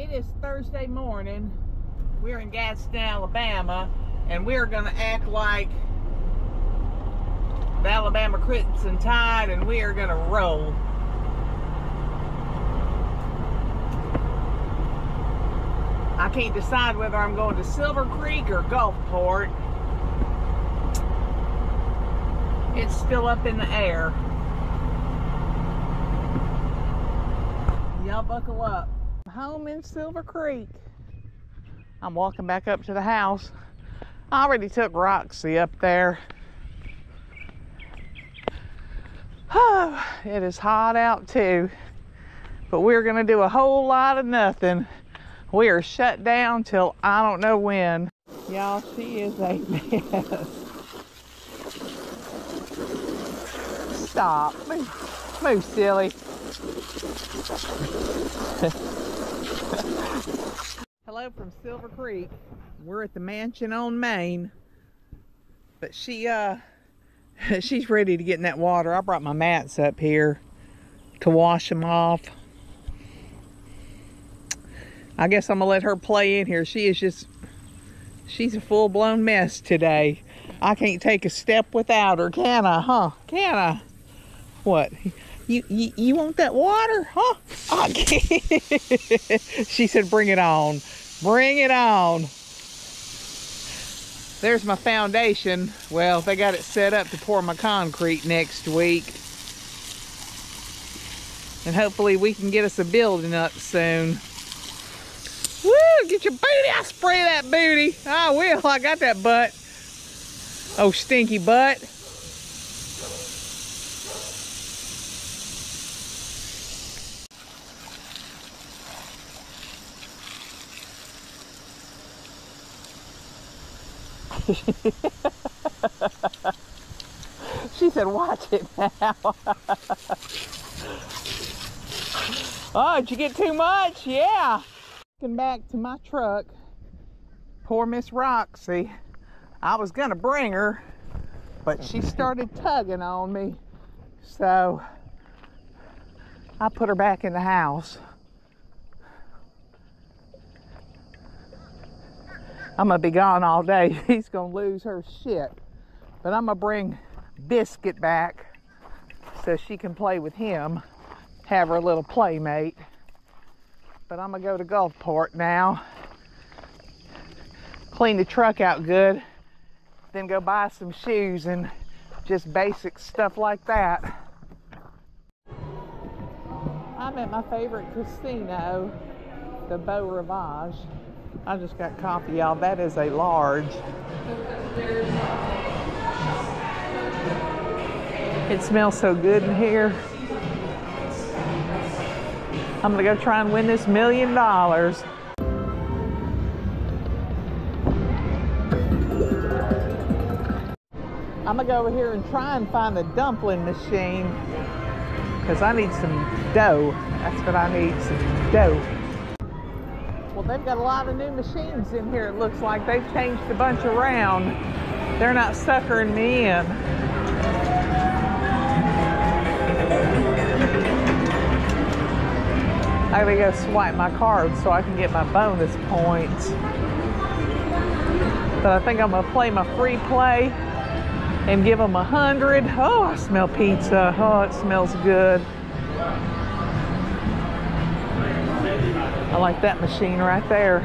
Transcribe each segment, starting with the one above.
It is Thursday morning. We're in Gadsden, Alabama, and we're gonna act like the Alabama Crimson Tide, and we are gonna roll. I can't decide whether I'm going to Silver Creek or Gulfport. It's still up in the air. Y'all buckle up. Home in Silver Creek. I'm walking back up to the house. I already took Roxy up there. Oh, it is hot out too. But we're gonna do a whole lot of nothing. We are shut down till I don't know when. Y'all, she is a mess. Stop. Move, move silly. Hello from Silver Creek. We're at the mansion on Main. But she uh she's ready to get in that water. I brought my mats up here to wash them off. I guess I'm gonna let her play in here. She is just, she's a full-blown mess today. I can't take a step without her, can I, huh? Can I? What? You, you, you want that water, huh? Can't. she said, bring it on. Bring it on. There's my foundation. Well, they got it set up to pour my concrete next week. And hopefully we can get us a building up soon. Woo, get your booty. I spray that booty. Ah, I will. I got that butt. Oh, stinky butt. she said, watch it now. oh, did you get too much? Yeah. Getting back to my truck. Poor Miss Roxy. I was gonna bring her, but she started tugging on me. So I put her back in the house. I'm gonna be gone all day. She's gonna lose her shit. But I'm gonna bring Biscuit back so she can play with him, have her little playmate. But I'm gonna go to Gulfport now, clean the truck out good, then go buy some shoes and just basic stuff like that. I'm at my favorite casino, the Beau Rivage. I just got coffee, y'all. That is a large. It smells so good in here. I'm gonna go try and win this million dollars. I'm gonna go over here and try and find the dumpling machine because I need some dough. That's what I need, some dough. They've got a lot of new machines in here. It looks like they've changed a bunch around. They're not suckering me in. I gotta go swipe my card so I can get my bonus points. But I think I'm gonna play my free play and give them a hundred. Oh, I smell pizza. Oh, it smells good. I like that machine right there.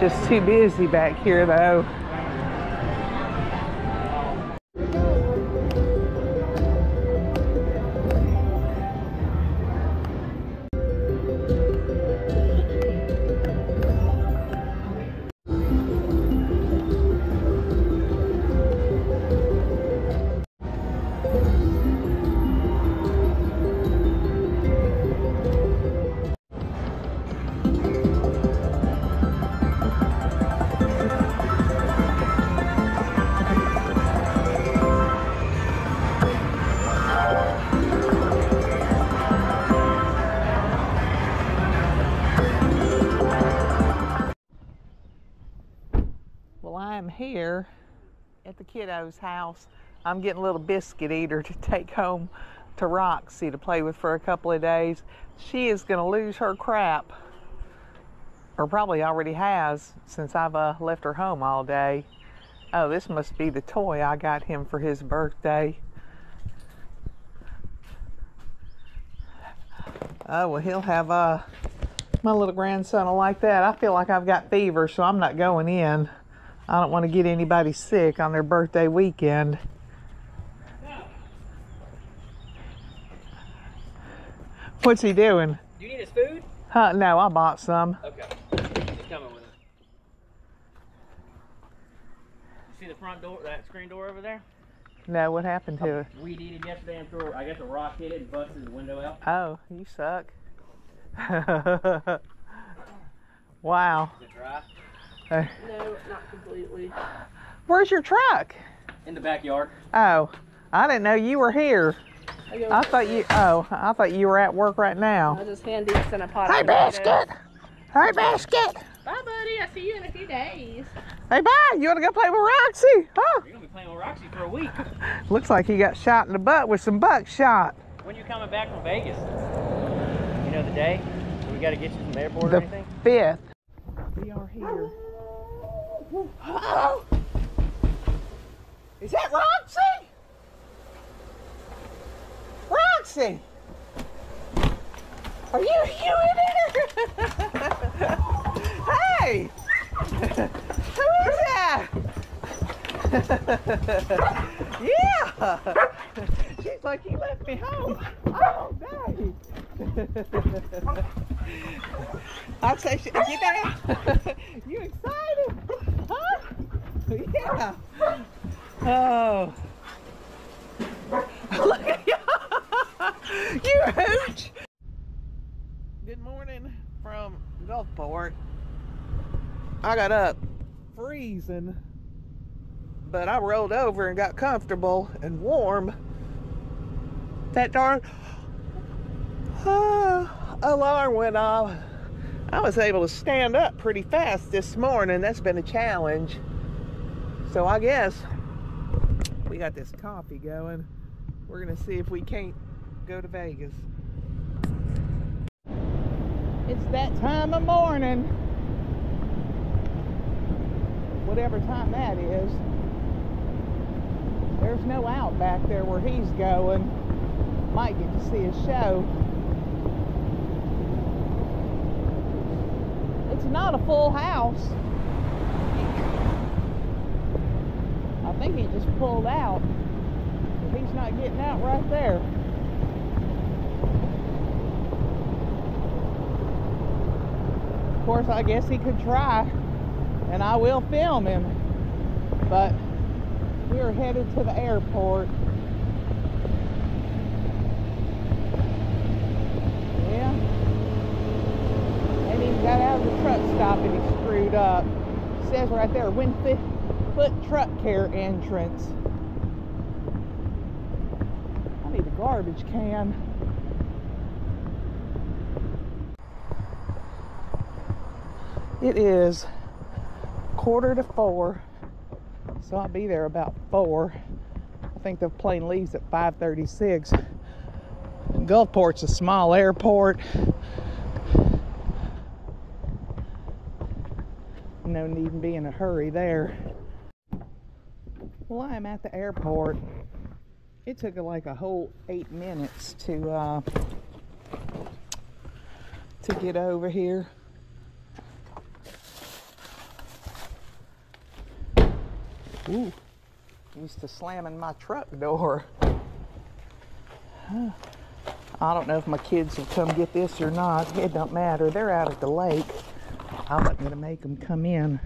Just too busy back here though. Kiddo's house. I'm getting a little biscuit eater to take home to Roxy to play with for a couple of days. She is going to lose her crap. Or probably already has since I've uh, left her home all day. Oh, this must be the toy I got him for his birthday. Oh, well, he'll have uh, my little grandson will like that. I feel like I've got fever, so I'm not going in. I don't want to get anybody sick on their birthday weekend. What's he doing? Do you need his food? Huh, no, I bought some. Okay. He's coming with it. You see the front door, that screen door over there? No, what happened to it? Weed eated yesterday and threw, I guess a rock hit it and busted the window out. Oh, you suck. wow. Is it dry? Uh, No, not completely. where's your truck? In the backyard. Oh, I didn't know you were here. I, I thought you. Oh, I thought you were at work right now. I just hand these in a pot. Hey, basket. Hey, basket. Bye, buddy. I see you in a few days. Hey, bye. You want to go play with Roxy? Huh? You're gonna be playing with Roxy for a week. Looks like he got shot in the butt with some buckshot. When you coming back from Vegas? You know the day? We gotta get you from the airport or anything. The fifth. We are here. Is that Roxy? Roxy! Are you you in here? hey! Who is that? yeah! She's like, you left me home. Oh, dang. I'd say, get down. you excited? Oh. Look at you. you hooch. Good morning from Gulfport. I got up freezing, but I rolled over and got comfortable and warm. That darn ah, alarm went off. I was able to stand up pretty fast this morning. That's been a challenge. So I guess we got this coffee going. We're gonna see if we can't go to Vegas. It's that time of morning. Whatever time that is. There's no out back there where he's going. Might get to see a show. It's not a full house. He just pulled out. But he's not getting out right there. Of course, I guess he could try, and I will film him. But we are headed to the airport. Yeah. And he got out of the truck stop and he screwed up. says right there, Wingfoot Foot Truck Care entrance. I need a garbage can. It is quarter to four, so I'll be there about four. I think the plane leaves at 5:36. Gulfport's a small airport. No need to be in a hurry there. Well, I'm at the airport. It took like a whole eight minutes to uh, to get over here. Ooh, used to slamming my truck door. I don't know if my kids will come get this or not. It don't matter. They're out at the lake. I wasn't going to make them come in.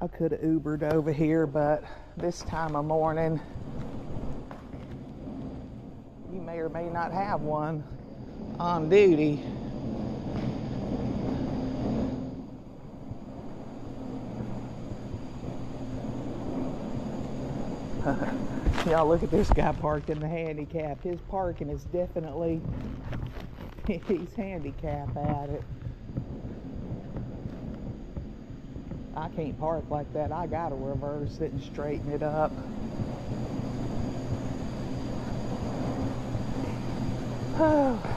I could have Ubered over here, but this time of morning, you may or may not have one on duty. Y'all look at this guy parked in the handicap. His parking is definitely, he's handicapped at it. I can't park like that. I gotta reverse it and straighten it up. Oh.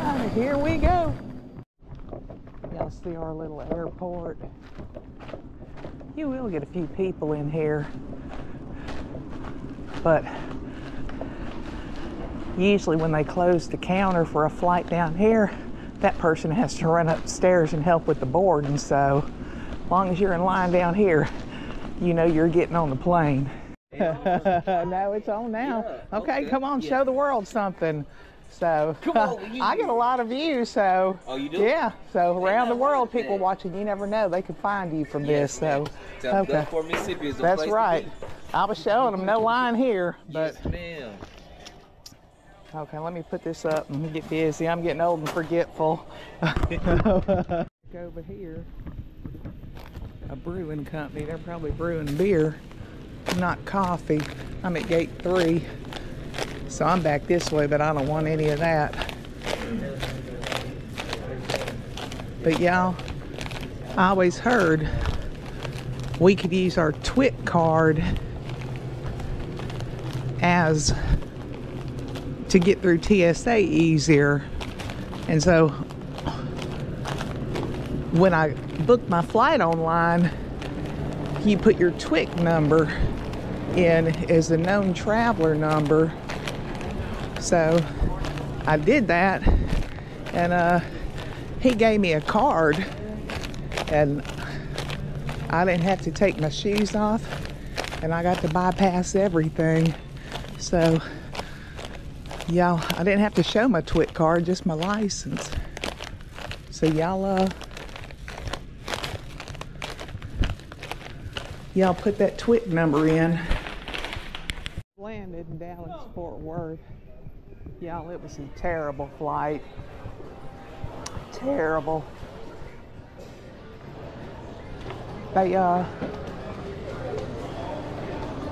Ah, God, here we go. Y'all see our little airport. You will get a few people in here, but usually when they close the counter for a flight down here, that person has to run upstairs and help with the board. And So, as long as you're in line down here, you know you're getting on the plane. no, it's on now. Yeah, okay, okay, come on, yeah. show the world something. So, on, I get a lot of views. So, Oh, you do? yeah. So around the world, people man. watching. You never know; they could find you from Yes, this. So, okay. Mississippi is the That's place to right. be. I was showing them no line here, but Yes, ma'am. Okay. Let me put this up and get busy. I'm getting old and forgetful. Over here, a brewing company. They're probably brewing beer, not coffee. I'm at gate three, so I'm back this way, but I don't want any of that. But y'all, I always heard we could use our TWIC card as to get through TSA easier. And so when I booked my flight online, you put your TWIC number in as a known traveler number. So I did that and uh, he gave me a card and I didn't have to take my shoes off and I got to bypass everything. So, y'all, I didn't have to show my TWIC card, just my license. So, y'all, uh, y'all put that TWIC number in. Landed in Dallas, Fort Worth. Y'all, it was a terrible flight. Terrible. They, uh,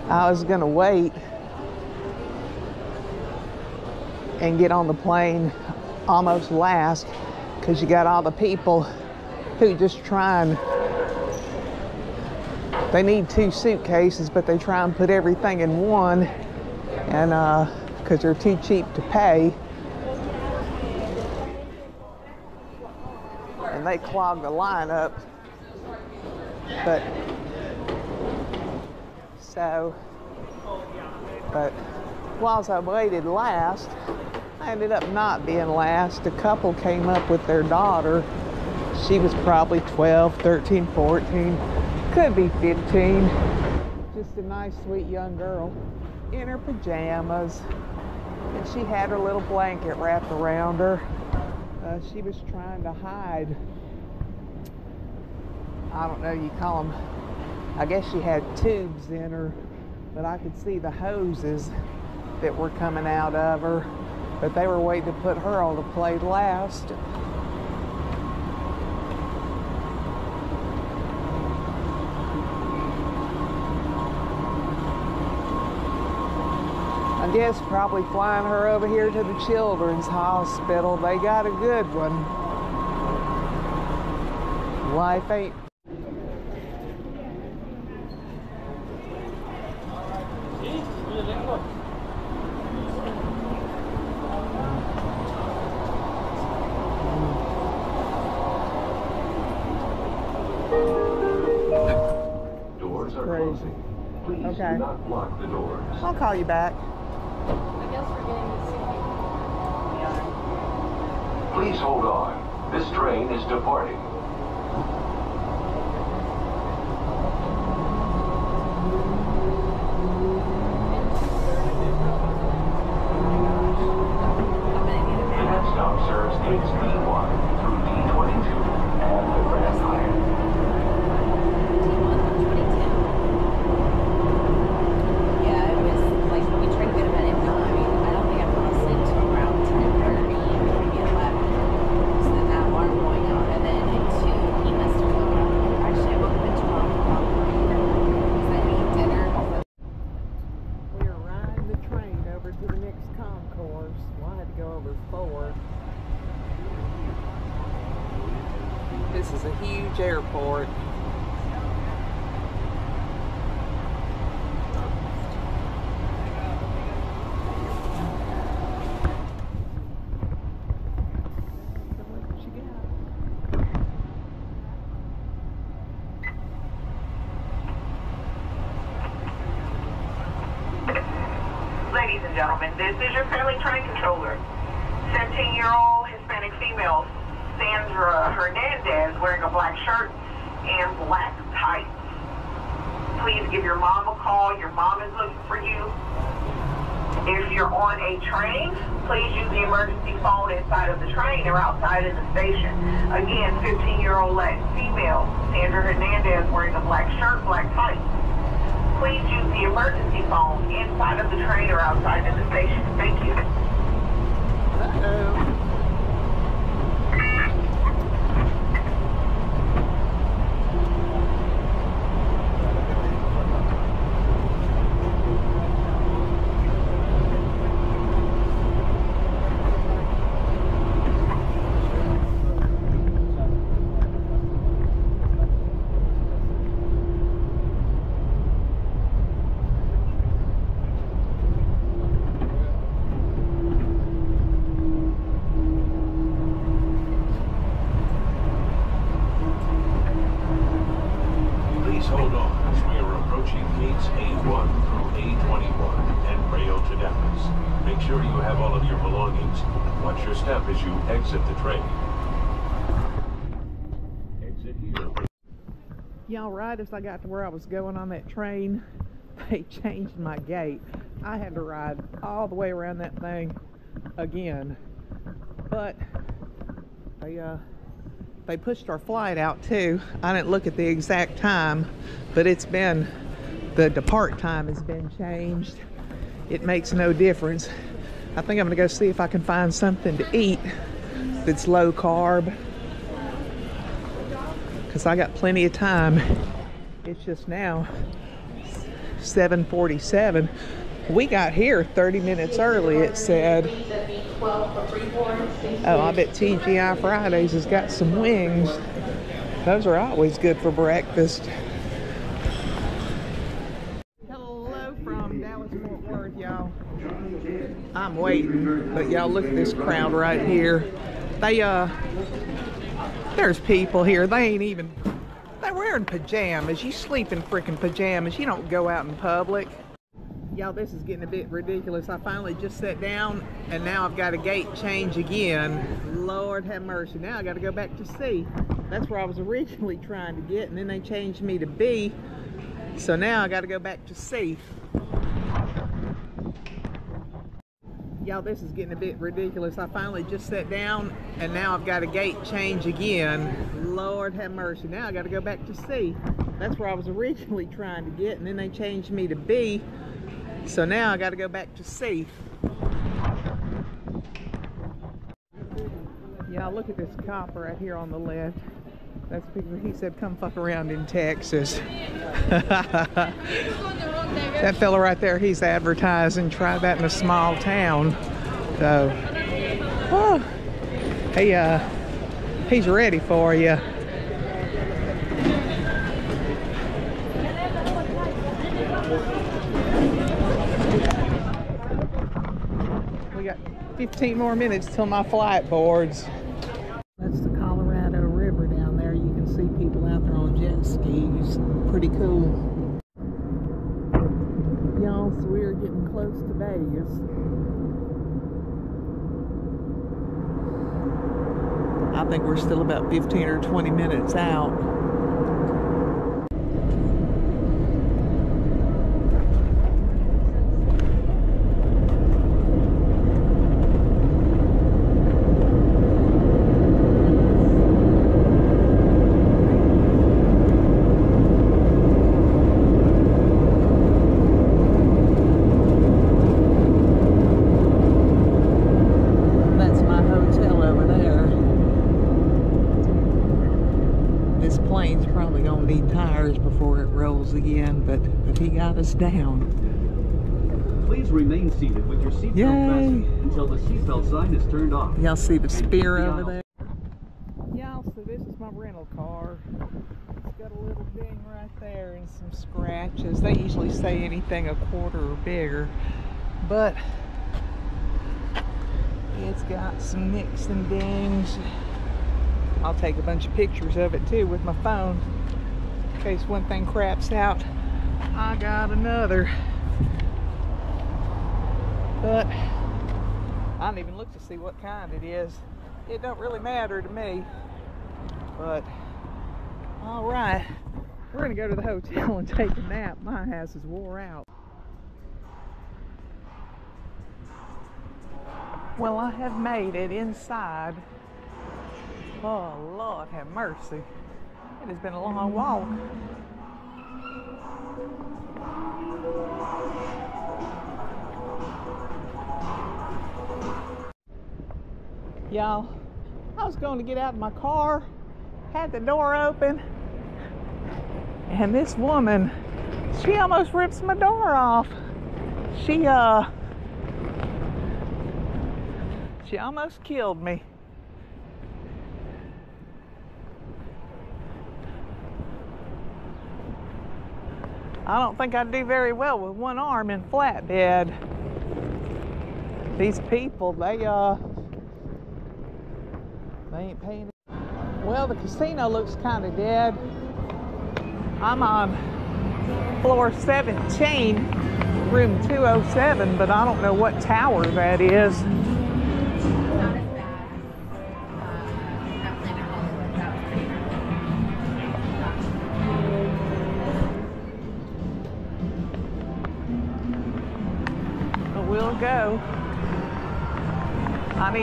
I was gonna wait and get on the plane almost last because you got all the people who just try and they need two suitcases but they try and put everything in one and uh because they're too cheap to pay. And they clog the line up. But so but whilst I waited last I ended up not being last. A couple came up with their daughter. She was probably 12 13 14 could be 15 just a nice sweet young girl in her pajamas. And she had her little blanket wrapped around her. Uh, she was trying to hide. I don't know, you call them, I guess she had tubes in her, but I could see the hoses that were coming out of her. But they were waiting to put her on the plane last. I guess probably flying her over here to the children's hospital. They got a good one. Life ain't I'll call you back. I guess we're getting Please hold on. This train is departing. This is a huge airport. Ladies and gentlemen, this is your family train controller. 17-year-old Hispanic female Sandra Hernandez wearing a black shirt and black tights. Please give your mom a call. Your mom is looking for you. If you're on a train, please use the emergency phone inside of the train or outside of the station. Again, 15-year-old female Sandra Hernandez wearing a black shirt, black tights. Please use the emergency phone inside of the train or outside of the station. Thank you. Uh-oh. Please hold on as we are approaching gates A1 through A21 and rail to Dallas. Make sure you have all of your belongings. Watch your step as you exit the train. Exit here. Y'all, right as I got to where I was going on that train, they changed my gate. I had to ride all the way around that thing again. But they uh they pushed our flight out too. I didn't look at the exact time, but it's been the depart time has been changed. It makes no difference. I think I'm gonna go see if I can find something to eat that's low carb because I got plenty of time. It's just now 7:47. We got here 30 minutes early. It said. Oh, I bet TGI Fridays has got some wings. Those are always good for breakfast. Hello from Dallas Fort Worth, y'all. I'm waiting, but y'all look at this crowd right here. They uh there's people here. They ain't even they're wearing pajamas. You sleep in freaking pajamas. You don't go out in public. Y'all, this is getting a bit ridiculous. I finally just sat down and now I've got a gate change again. Lord have mercy. Now I got to go back to C. That's where I was originally trying to get and then they changed me to B. So now I got to go back to C. Y'all, this is getting a bit ridiculous. I finally just sat down and now I've got a gate change again. Lord have mercy. Now I got to go back to C. That's where I was originally trying to get and then they changed me to B. So now I got to go back to C. Y'all, look at this cop right here on the left. That's because he said, come fuck around in Texas. that fella right there, he's advertising, try that in a small town. So, oh, he, uh, he's ready for you. We got 15 more minutes till my flight boards. That's the Colorado River down there. You can see people out there on jet skis. Pretty cool. Y'all, so we're getting close to Vegas. I think we're still about 15 or 20 minutes out. That's my hotel over there. This plane's probably gonna need tires before it rolls again, but, but he got us down. Please remain seated with your seatbelt Yay. fastened until the seatbelt sign is turned off. Y'all see the Sphere keep the over there? Y'all, so this is my rental car. It's got a little ding right there and some scratches. They usually say anything a quarter or bigger, but it's got some nicks and dings. I'll take a bunch of pictures of it too with my phone. In case one thing craps out, I got another. But I didn't even look to see what kind it is. It don't really matter to me. But all right, we're gonna go to the hotel and take a nap. My house is wore out. Well, I have made it inside. Oh, Lord, have mercy. It has been a long walk. Y'all, I was going to get out of my car, had the door open, and this woman, she almost rips my door off. She, uh, she almost killed me. I don't think I'd do very well with one arm in flatbed. These people, they uh they ain't paying. Well, the casino looks kind of dead. I'm on floor 17, room 207, but I don't know what tower that is.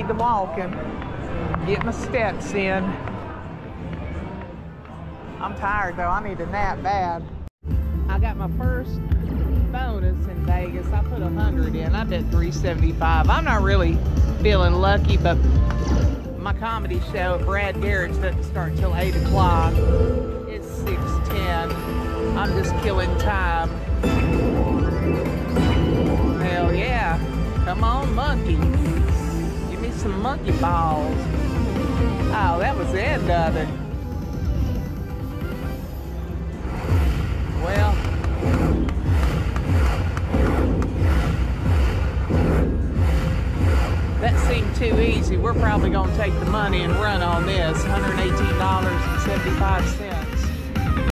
Need to walk and get my steps in. I'm tired though. I need a nap bad. I got my first bonus in Vegas. I put a hundred in. I bet 375. I'm not really feeling lucky, but my comedy show at Brad Garrett's doesn't start till 8 o'clock. It's 6.10. I'm just killing time. Hell yeah. Come on, monkey. Some monkey balls. Oh, that was the end of it. Well, that seemed too easy. We're probably going to take the money and run on this $118.75.